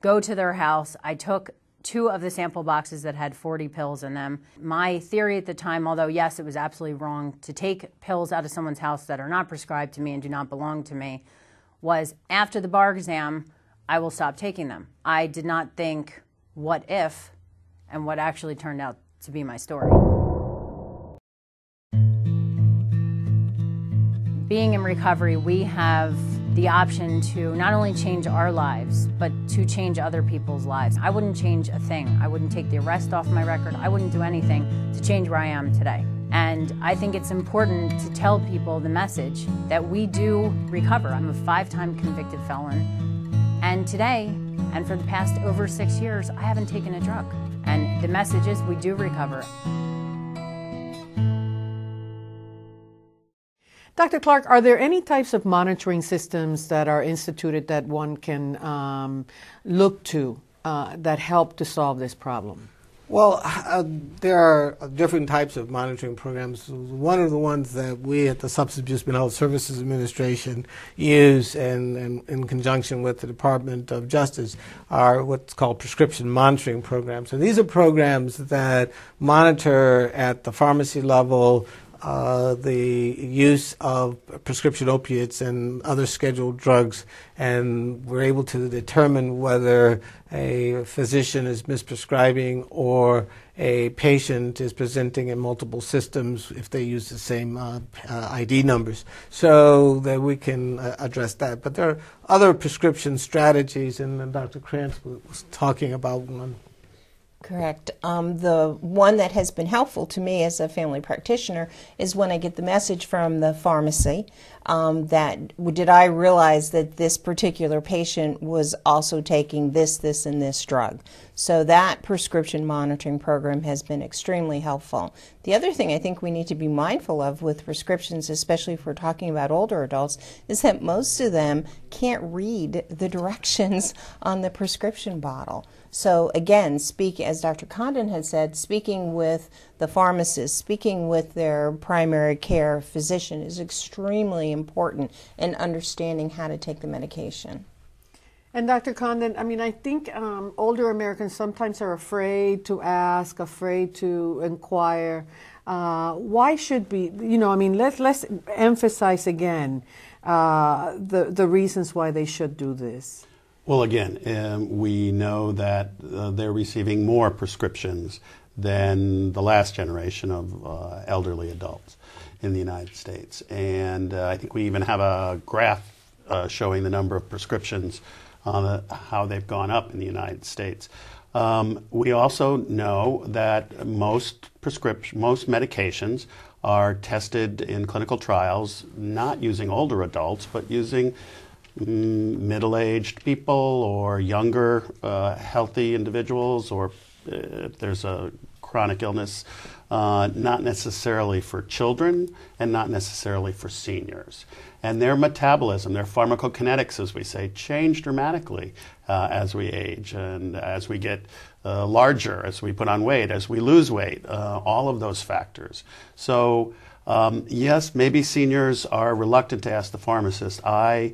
go to their house. I took two of the sample boxes that had 40 pills in them. My theory at the time, although yes, it was absolutely wrong to take pills out of someone's house that are not prescribed to me and do not belong to me, was after the bar exam, I will stop taking them. I did not think, what if, and what actually turned out to be my story. Being in recovery, we have the option to not only change our lives, but to change other people's lives. I wouldn't change a thing. I wouldn't take the arrest off my record. I wouldn't do anything to change where I am today. And I think it's important to tell people the message that we do recover. I'm a five time convicted felon. And today, and for the past over six years, I haven't taken a drug. And the message is we do recover. Dr. Clark, are there any types of monitoring systems that are instituted that one can um, look to uh, that help to solve this problem? Well, uh, there are different types of monitoring programs. One of the ones that we at the Substance Abuse Mental Health Services Administration use and, and in conjunction with the Department of Justice are what's called prescription monitoring programs. And these are programs that monitor at the pharmacy level uh, the use of prescription opiates and other scheduled drugs, and we're able to determine whether a physician is misprescribing or a patient is presenting in multiple systems if they use the same uh, uh, ID numbers, so that we can uh, address that. But there are other prescription strategies, and Dr. Krantz was talking about one. Correct. Um, the one that has been helpful to me as a family practitioner is when I get the message from the pharmacy um, that did I realize that this particular patient was also taking this, this, and this drug. So that prescription monitoring program has been extremely helpful. The other thing I think we need to be mindful of with prescriptions, especially if we're talking about older adults, is that most of them can't read the directions on the prescription bottle. So again, speak as Dr. Condon had said, speaking with the pharmacist, speaking with their primary care physician is extremely important in understanding how to take the medication. And Dr. Condon, I mean, I think um, older Americans sometimes are afraid to ask, afraid to inquire. Uh, why should be, you know, I mean, let's let's emphasize again uh, the the reasons why they should do this. Well, again, um, we know that uh, they're receiving more prescriptions than the last generation of uh, elderly adults in the United States. And uh, I think we even have a graph uh, showing the number of prescriptions on how they've gone up in the United States. Um, we also know that most prescription, most medications are tested in clinical trials, not using older adults, but using middle aged people or younger, uh, healthy individuals, or uh, if there's a chronic illness, uh, not necessarily for children and not necessarily for seniors. And their metabolism, their pharmacokinetics, as we say, change dramatically uh, as we age and as we get uh, larger, as we put on weight, as we lose weight, uh, all of those factors. So, um, yes, maybe seniors are reluctant to ask the pharmacist. I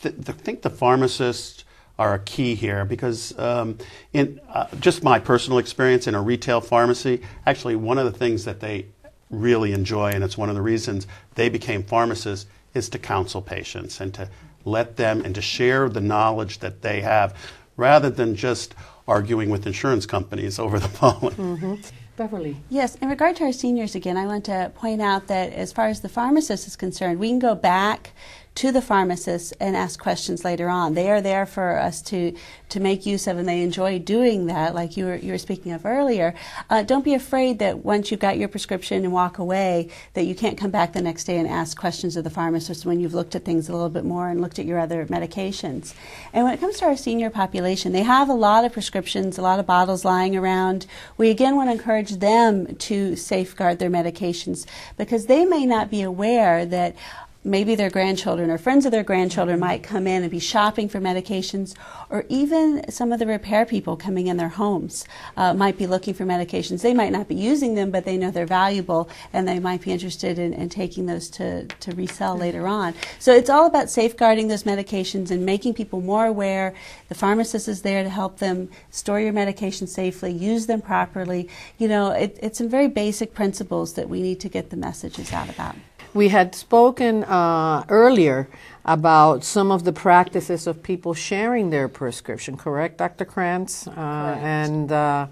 th- I think the pharmacists are a key here because um, in uh, just my personal experience in a retail pharmacy, actually one of the things that they really enjoy, and it's one of the reasons they became pharmacists, is to counsel patients and to let them and to share the knowledge that they have rather than just arguing with insurance companies over the phone. Mm-hmm. Beverly. Yes, in regard to our seniors, again, I want to point out that as far as the pharmacist is concerned, we can go back to the pharmacist and ask questions later on. They are there for us to, to make use of, and they enjoy doing that, like you were, you were speaking of earlier. Uh, don't be afraid that once you've got your prescription and walk away, that you can't come back the next day and ask questions of the pharmacist when you've looked at things a little bit more and looked at your other medications. And when it comes to our senior population, they have a lot of prescriptions, a lot of bottles lying around. We again want to encourage them to safeguard their medications because they may not be aware that maybe their grandchildren or friends of their grandchildren might come in and be shopping for medications, or even some of the repair people coming in their homes uh, might be looking for medications. They might not be using them, but they know they're valuable and they might be interested in, in taking those to, to resell later on. So it's all about safeguarding those medications and making people more aware. The pharmacist is there to help them store your medication safely, use them properly. You know, it, it's some very basic principles that we need to get the messages out about. We had spoken uh, earlier about some of the practices of people sharing their prescription, correct, Dr. Krantz? Uh, correct. And uh,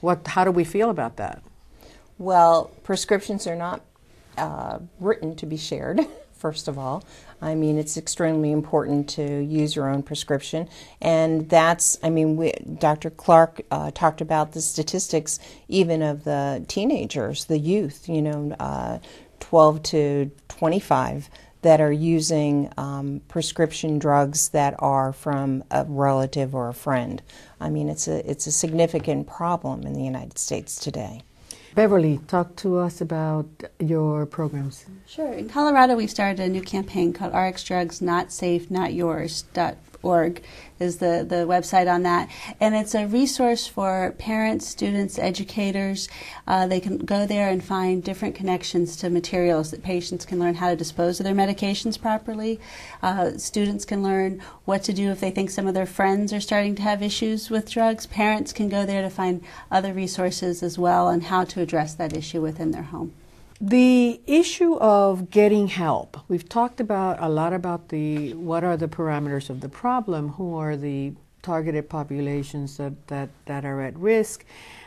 what? How do we feel about that? Well, prescriptions are not uh, written to be shared. First of all, I mean, it's extremely important to use your own prescription. And that's, I mean, we, Dr. Clark uh, talked about the statistics even of the teenagers, the youth, you know, uh, 12 to 25 that are using um, prescription drugs that are from a relative or a friend. I mean, it's a, it's a significant problem in the United States today. Beverly, talk to us about your programs. Sure. In Colorado, we started a new campaign called RX Drugs Not Safe, Not Yours. Org is the, the website on that. And it's a resource for parents, students, educators. Uh, they can go there and find different connections to materials that patients can learn how to dispose of their medications properly. Uh, students can learn what to do if they think some of their friends are starting to have issues with drugs. Parents can go there to find other resources as well on how to address that issue within their home. The issue of getting help. We've talked about a lot about the what are the parameters of the problem, who are the targeted populations that, that, that are at risk.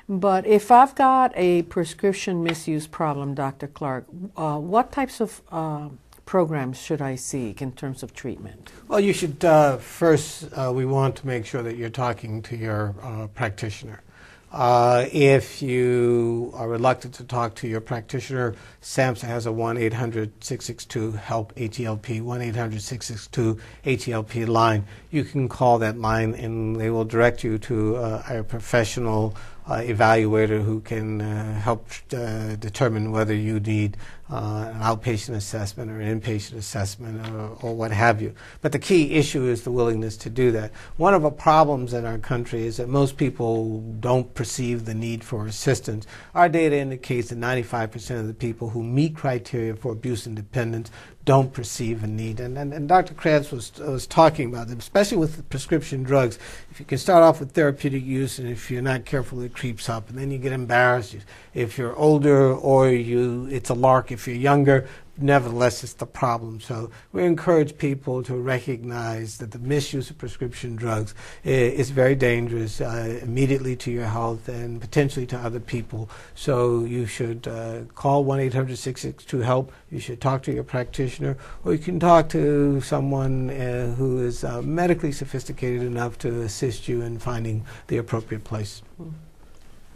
But if I've got a prescription misuse problem, Dr. Clark, uh, what types of uh, programs should I seek in terms of treatment? Well, you should uh, first, uh, we want to make sure that you're talking to your uh, practitioner. Uh, if you are reluctant to talk to your practitioner, SAMHSA has a 1 800 662 HELP HELP, 1 800 662 HELP line. You can call that line and they will direct you to uh, a professional evaluator who can uh, help uh, determine whether you need uh, an outpatient assessment or an inpatient assessment or, or, what have you. But the key issue is the willingness to do that. One of the problems in our country is that most people don't perceive the need for assistance. Our data indicates that 95% of the people who meet criteria for abuse and dependence don't perceive a need. And, and, and Dr. Krantz was, was talking about them, especially with prescription drugs. If you can start off with therapeutic use, and if you're not careful, it creeps up, and then you get embarrassed. If you're older or you, it's a lark. If you're younger, nevertheless, it's the problem. So we encourage people to recognize that the misuse of prescription drugs is, very dangerous uh, immediately to your health and potentially to other people. So you should uh, call 1 800 662 HELP. You should talk to your practitioner, or you can talk to someone uh, who is uh, medically sophisticated enough to assist you in finding the appropriate place.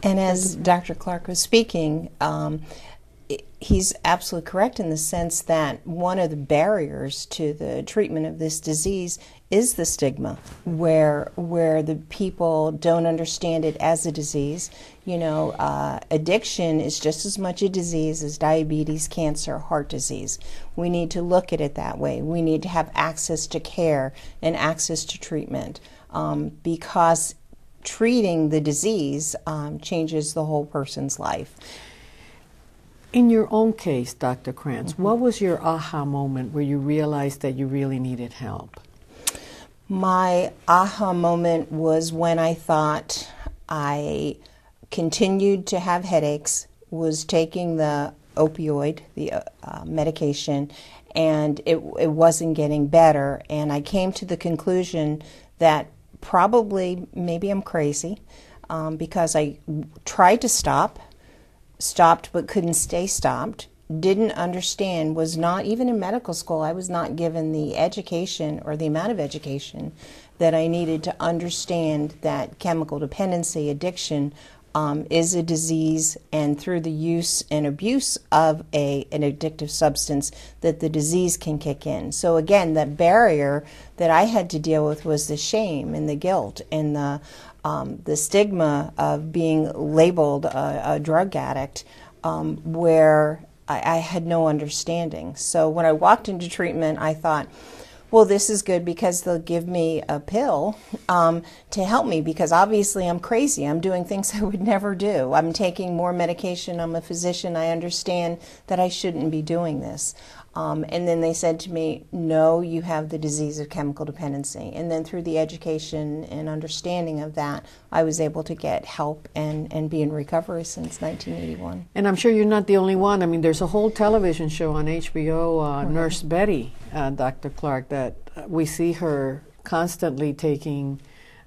And as Dr. Clark was speaking, um, he's absolutely correct in the sense that one of the barriers to the treatment of this disease is the stigma where where the people don't understand it as a disease. You know uh, addiction is just as much a disease as diabetes cancer heart disease. We need to look at it that way. We need to have access to care and access to treatment. Um, because treating the disease um, changes the whole person's life in your own case, Dr. Krantz, mm-hmm. what was your aha moment where you realized that you really needed help? My aha moment was when I thought I continued to have headaches, was taking the opioid, the uh, uh, medication, and it, it wasn't getting better. And I came to the conclusion that probably, maybe I'm crazy um, because I tried to stop stopped but couldn't stay stopped, didn't understand, was not even in medical school, I was not given the education or the amount of education that I needed to understand that chemical dependency, addiction, um, is a disease, and through the use and abuse of a, an addictive substance, that the disease can kick in. So, again, that barrier that I had to deal with was the shame and the guilt and the um, the stigma of being labeled a, a drug addict, um, where I, I, had no understanding. So when I walked into treatment, I thought, well, this is good because they'll give me a pill um, to help me because obviously I'm crazy. I'm doing things I would never do. I'm taking more medication. I'm a physician. I understand that I shouldn't be doing this. Um, and then they said to me, No, you have the disease of chemical dependency. And then through the education and understanding of that, I was able to get help and, and be in recovery since 1981. And I'm sure you're not the only one. I mean, there's a whole television show on HBO, uh, right. Nurse Betty, uh, Dr. Clark, that we see her constantly taking.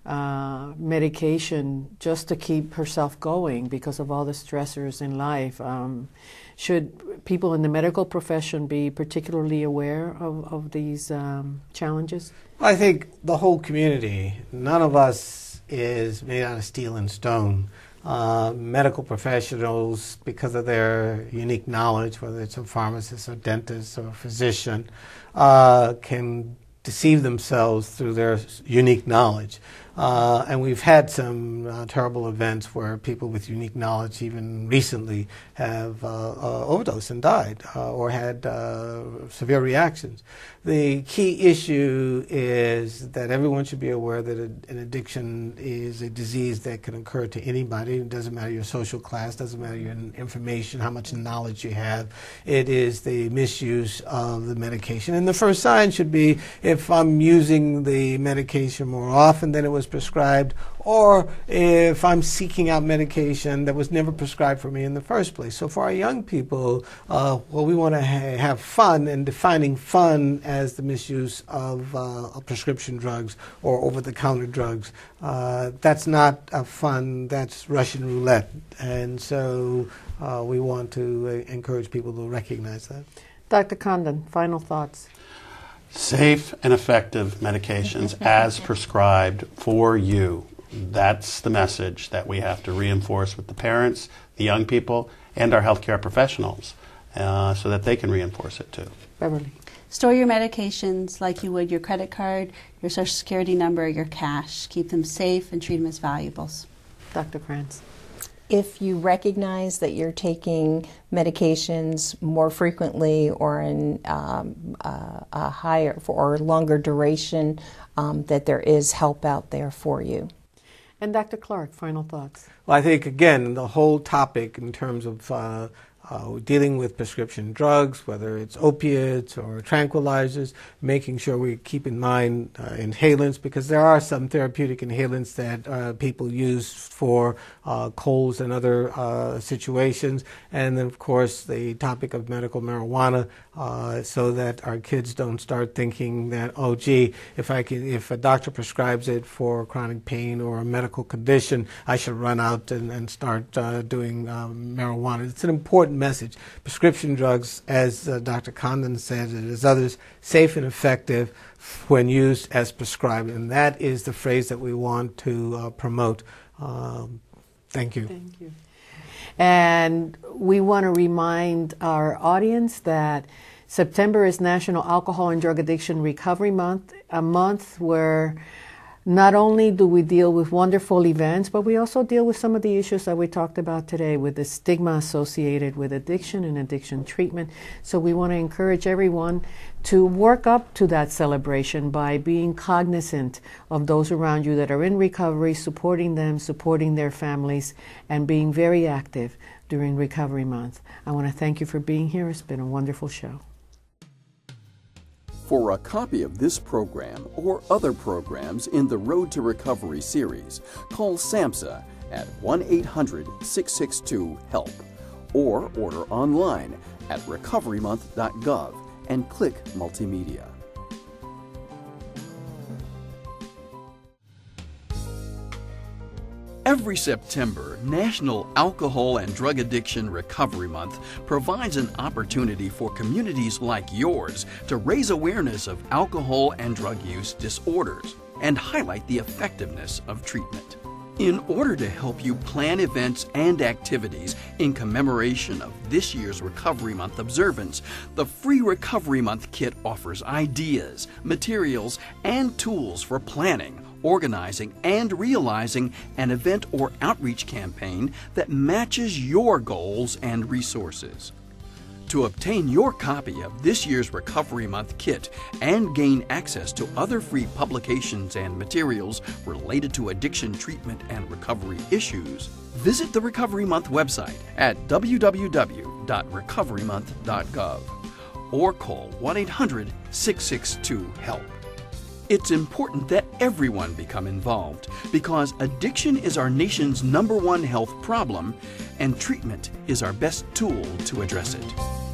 Uh, medication just to keep herself going because of all the stressors in life. Um, should people in the medical profession be particularly aware of, of these um, challenges? I think the whole community, none of us is made out of steel and stone. Uh, medical professionals, because of their unique knowledge, whether it's a pharmacist or dentist or physician, uh, can deceive themselves through their unique knowledge. Uh, and we've had some uh, terrible events where people with unique knowledge, even recently, have uh, uh overdosed and died uh, or had uh, severe reactions. The key issue is that everyone should be aware that a, an addiction is a disease that can occur to anybody. It doesn't matter your social class, doesn't matter your information, how much knowledge you have. It is the misuse of the medication. And the first sign should be if I'm using the medication more often than it was prescribed, or if I'm seeking out medication that was never prescribed for me in the first place. So for our young people, uh, well, we want to ha- have fun, and defining fun as the misuse of, uh, prescription drugs or over-the-counter drugs, uh, that's not a fun. That's Russian roulette, and so uh, we want to uh, encourage people to recognize that. Dr. Condon, final thoughts. Safe and effective medications as prescribed for you. That's the message that we have to reinforce with the parents, the young people, and our healthcare professionals uh, so that they can reinforce it too. Beverly. Store your medications like you would your credit card, your social security number, your cash. Keep them safe and treat them as valuables. Dr. Krantz if you recognize that you're taking medications more frequently or in um, uh, a higher or longer duration, um, that there is help out there for you. And Dr. Clark, final thoughts. Well, I think again the whole topic in terms of uh, uh, dealing with prescription drugs, whether it's opiates or tranquilizers, making sure we keep in mind uh, inhalants because there are some therapeutic inhalants that uh, people use for uh, colds and other uh, situations. And then, of course, the topic of medical marijuana uh, so that our kids don't start thinking that, oh, gee, if, I can, if a doctor prescribes it for chronic pain or a medical condition, I should run out and, and start doing um, marijuana. It's an important message. Prescription drugs, as uh, Dr. Condon said, and as others, safe and effective when used as prescribed. And that is the phrase that we want to uh, promote. Um, thank you. Thank you. And we want to remind our audience that September is National Alcohol and Drug Addiction Recovery Month, a month where not only do we deal with wonderful events, but we also deal with some of the issues that we talked about today with the stigma associated with addiction and addiction treatment. So we want to encourage everyone to work up to that celebration by being cognizant of those around you that are in recovery, supporting them, supporting their families, and being very active during Recovery Month. I want to thank you for being here. It's been a wonderful show. For a copy of this program or other programs in the Road to Recovery series, call SAMHSA at 1 800 662 HELP or order online at recoverymonth.gov and click Multimedia. Every September, National Alcohol and Drug Addiction Recovery Month provides an opportunity for communities like yours to raise awareness of alcohol and drug use disorders and highlight the effectiveness of treatment. In order to help you plan events and activities in commemoration of this year's Recovery Month observance, the free Recovery Month kit offers ideas, materials, and tools for planning organizing, and realizing an event or outreach campaign that matches your goals and resources. To obtain your copy of this year's Recovery Month kit and gain access to other free publications and materials related to addiction treatment and recovery issues, visit the Recovery Month website at www.recoverymonth.gov or call 1 800 662 HELP. It's important that everyone become involved because addiction is our nation's number one health problem and treatment is our best tool to address it.